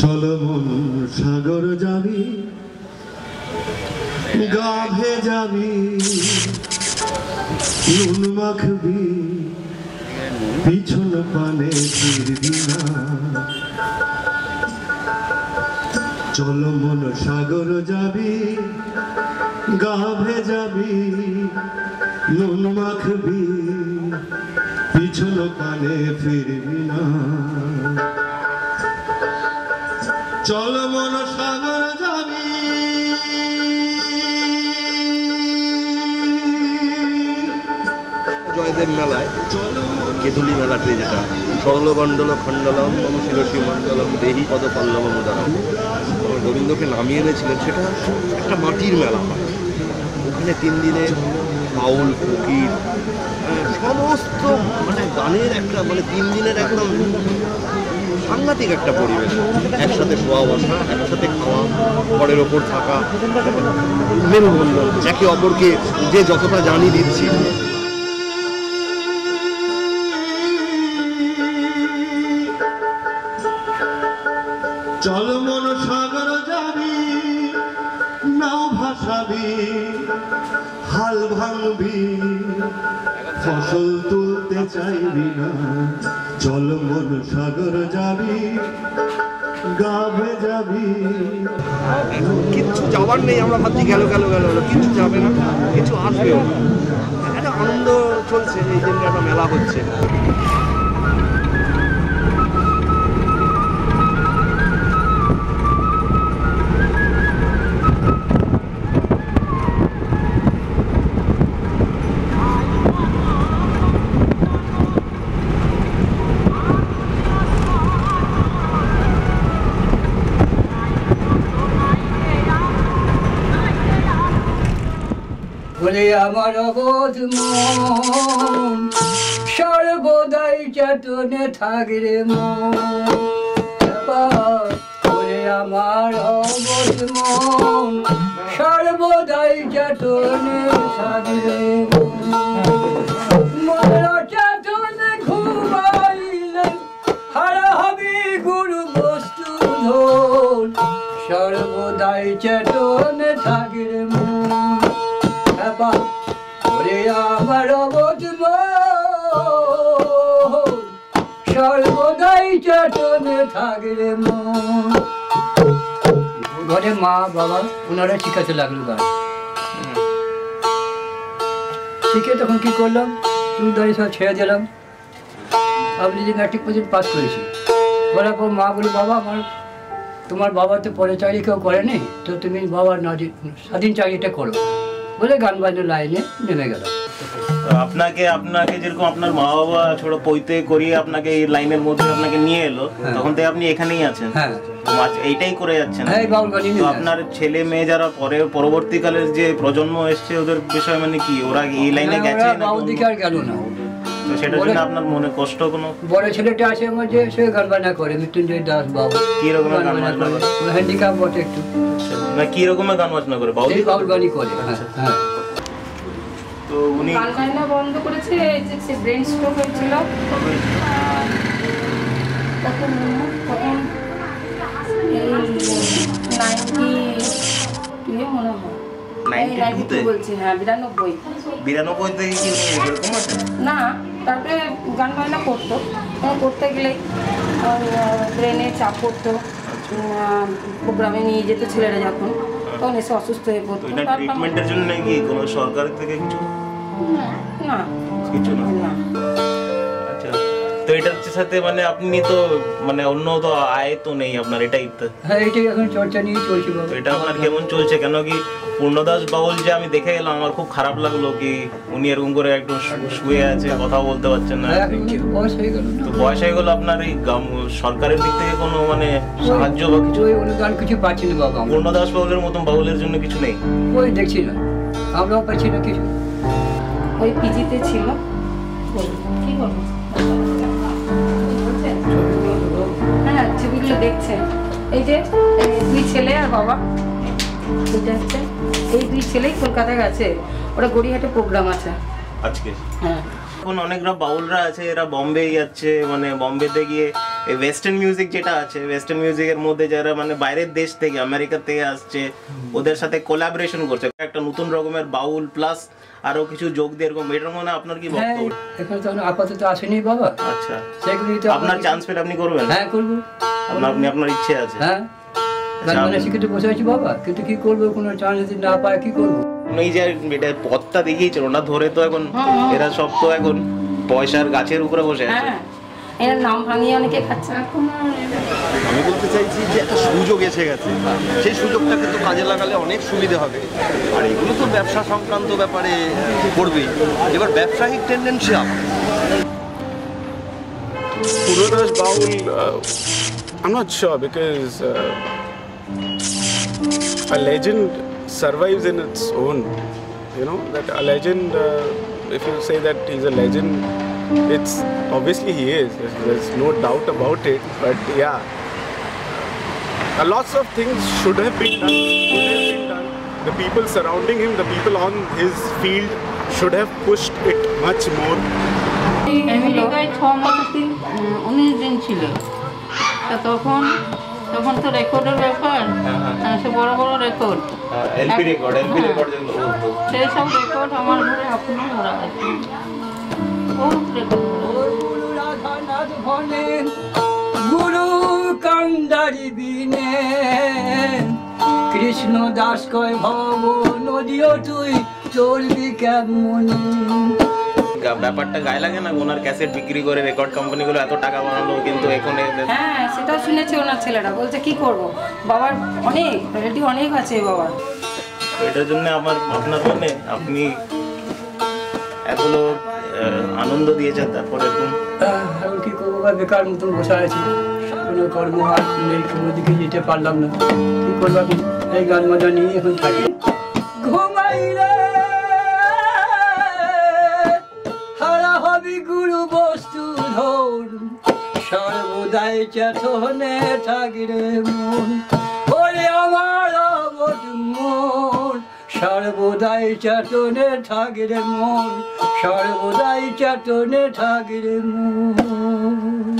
চলো মন সাগর যাবি গাভে যাবি নুন মাখবি, পিছন পানে ফিরবি না। চলো মন সাগর যাবি গাভে যাবি নুন মাখবি, পিছন পানে ফিরবি না। চল মন সাগর যাবি জয়দেব মেলায় কেতুলি মেলাতে যেটা সরলগণ্ডল খণ্ডলম মম শিরসী মণ্ডলম দেহি পদ পল্লব মুদারম। গোবিন্দকে নামিয়ে এনেছিলেন, সেটা একটা মাটির মেলা হয়। ওখানে তিন দিনে বাউল, ফকির সমস্ত মানে গানের একটা মানে তিন দিনের একদম সাংঘাতিক একটা পরিবেশ। একসাথে শোয়া বসা একসাথে খাওয়া ঘরের ওপর থাকা। মেলবন্ধন একে অপরকে যে যতটা জানি দিচ্ছি। চল মন সাগর যাবি নাও ভাসাবি হাল ভাঙবি। ফসল তুলতে চাইবি না। চল মন সাগর যাবি, গাবে যাবি। কিচ্ছু যাওয়ার নেই, আমরা ভাবছি গেল গেল গেল কিছু যাবে না, কিছু আসবেও একটা আনন্দ চলছে, এই জন্য একটা মেলা হচ্ছে। বলে আমার অবোধ মন, সর্বদাই চেতনে থাকরে মন। বলে আমার অবোধ মন, সর্বদাই চেতনে থাকরে মন। চেতনে ঘুমাইলে হারা হবি গুরু বস্তু ধন, সর্বদাই চেতনে থাকরে মন। আমার অবধ সর্বদাই থাকলে ঘরে মা বাবা, ওনারা শিখাতে লাগল গান। শিখে তখন কি করলাম? চুল দাঁড়িয়ে সব ছেড়ে দিলাম। আপনি যে ম্যাট্রিক পর্যন্ত পাস করেছি। করার পর মা বলি বাবা, আমার, তোমার বাবা তো পরে চাকরি কেউ করেনি, তো তুমি বাবার স্বাধীন চাকরিটা করো। বলে গান বাজনার লাইনে নেমে গেল। আপনাকে আপনাকে যেরকম আপনার মা বাবা ছোট পৈতে করিয়ে আপনাকে এই লাইনের মধ্যে আপনাকে নিয়ে এলো হ্যাঁ। তখন থেকে আপনি এখানেই আছেন। হ্যাঁ। এইটাই করে যাচ্ছেন। হ্যাঁ তো আপনার ছেলে মেয়ে যারা পরে পরবর্তীকালে যে প্রজন্ম এসছে ওদের বিষয় মানে কি? ওরা এই লাইনে গেছে না গেল না। তো সেটার জন্য বলে- আপনার মনে কষ্ট কোনো? বড় ছেলেটা আছে আমার যে সে গান বাজনা করে মৃত্যুঞ্জয় দাস বাবু। কি রকমের গান বাজনা করে? হ্যান্ডিক্যাপ বটে একটু। না কি রকমের গান বাজনা করে বাউল বাউল গানই করে? হ্যাঁ হ্যাঁ। তো উনি গান বন্ধ করেছে সে ব্রেন স্ট্রোক হয়েছিল। তখন তখন এই নাইনটি বলছি হ্যাঁ বিরানব্বই। বিরানব্বই থেকে কি উনি এরকম আছে? না তারপরে গান বাজনা করতো। করতে গেলে ব্রেনে চাপ পড়তো। প্রোগ্রামে নিয়ে যেত ছেলেরা যখন তখন এসে অসুস্থ হয়ে পড়তো। ট্রিটমেন্টের জন্য কি কোনো সরকার থেকে কিছু? না। কিছু না। তো এটার সাথে মানে আপনি তো মানে অন্য তো আয় তো নেই আপনার এটাই তো। হ্যাঁ এইটাই এখন চর্চা নিয়ে চলছে তো এটা আপনার কেমন চলছে? কেন কি পূর্ণদাস বাউল যে আমি দেখে গেলাম আমার খুব খারাপ লাগল কি উনি এরকম করে একটু শুয়ে আছে কথা বলতে পারছেন না। হ্যাঁ এখন কি বয়স হয়ে গেল তো আপনার এই সরকারের দিক থেকে কোনো মানে সাহায্য বা কিছু? অনুদান কিছু পাচ্ছি না বাবা। পূর্ণদাস বাউলের মতন বাউলের জন্য কিছু নেই? ওই দেখছি না। আমরাও পাচ্ছি না কিছু। ওই পিজিতে ছিল। কি বলব? হ্যাঁ ছবিগুলো দেখছে। এই যে দুই ছেলে আর বাবা। এটা হচ্ছে এই দুই ছেলেই কলকাতায় গেছে ওরা গড়িয়াহাটে প্রোগ্রাম আছে। আজকে? হ্যাঁ। এখন অনেকরা বাউলরা আছে এরা বম্বে যাচ্ছে মানে বম্বেতে গিয়ে এই ওয়েস্টার্ন মিউজিক যেটা আছে ওয়েস্টার্ন মিউজিকের মধ্যে যারা মানে বাইরের দেশ থেকে আমেরিকা থেকে আসছে ওদের সাথে কোলাবোরেশন করছে। একটা নতুন রকমের বাউল প্লাস আরও কিছু যোগ দিয়ে এরকম এটার মানে আপনার কি হ্যাঁ বক্তব্য? এখানে তো আপাতত আসেনি বাবা। আচ্ছা। সেগুলি তো আপনার চান্স পেলে আপনি করবেন? হ্যাঁ করব। আপনার আপনি আপনার ইচ্ছে আছে। হ্যাঁ। গান মানে শিখে বসে আছি বাবা কিন্তু কি করব কোনো চান্স যদি না পায় কি করব? এই যে এটা পথটা দেখিয়েছে ওটা ধরে তো এখন এরা সব তো এখন পয়সার গাছের উপরে বসে আছে। হ্যাঁ। এর নাম ভাঙিয়ে অনেকে খাচ্ছে আমি বলতে চাইছি যে একটা সুযোগ এসে গেছে। সেই সুযোগটাকে তো কাজে লাগালে অনেক সুবিধা হবে। আর এগুলো তো ব্যবসা সংক্রান্ত ব্যাপারে করবেই। এবার ব্যবসায়িক টেন্ডেন্সি আপ Purodas Baul, uh, I'm not sure because uh, a legend survives in its own. You know, that a legend, uh, if you say that he's a legend, it's obviously he is. There's, there's no doubt about it. But yeah, uh, lots of things should have been done. Should have been done. The people surrounding him, the people on his field, should have pushed it much more. আমেরিকায় ছ মাস তিন উম, উনিশ দিন ছিল তা তখন তখন তো রেকর্ডের ব্যাপার। হ্যাঁ, সে বড় বড় record. LP record LP record যেগুলো সেই সব রেকর্ড আমার ঘরে এখনও ভরা আছে। বহুত রেকর্ড। গুরু রাধানাথ ভনে গুরু কান্ডারি বিনে কৃষ্ণ দাস কয় ভব নদীও তুই চলবি কেমনি ব্যাপারটা গায়ে লাগে না? ওনার ক্যাসেট বিক্রি করে রেকর্ড কোম্পানিগুলো এত টাকা বানালো কিন্তু এখন হ্যাঁ সেটাও শুনেছে ওনার ছেলেরা। বলছে কি করব? বাবার অনেক রিলেটিভ অনেক আছে বাবার। এটার জন্য আমার আপনার মানে আপনি এতগুলো আহ, আনন্দ দিয়েছেন তারপর এরকম আহ, এখন কি করব বেকার মতন বসে আছি। কোনো কর্ম আর নেই কোনো দিকে যেতে পারলাম না। কি করব এখন এই গান মজা নিয়ে এখন থাকি। সর্বদাই চেতনে থাকিরে মন। ওরে আমার মন সর্বদাই চেতনে থাকিরে মন সর্বদাই চেতনে থাকিরে মন।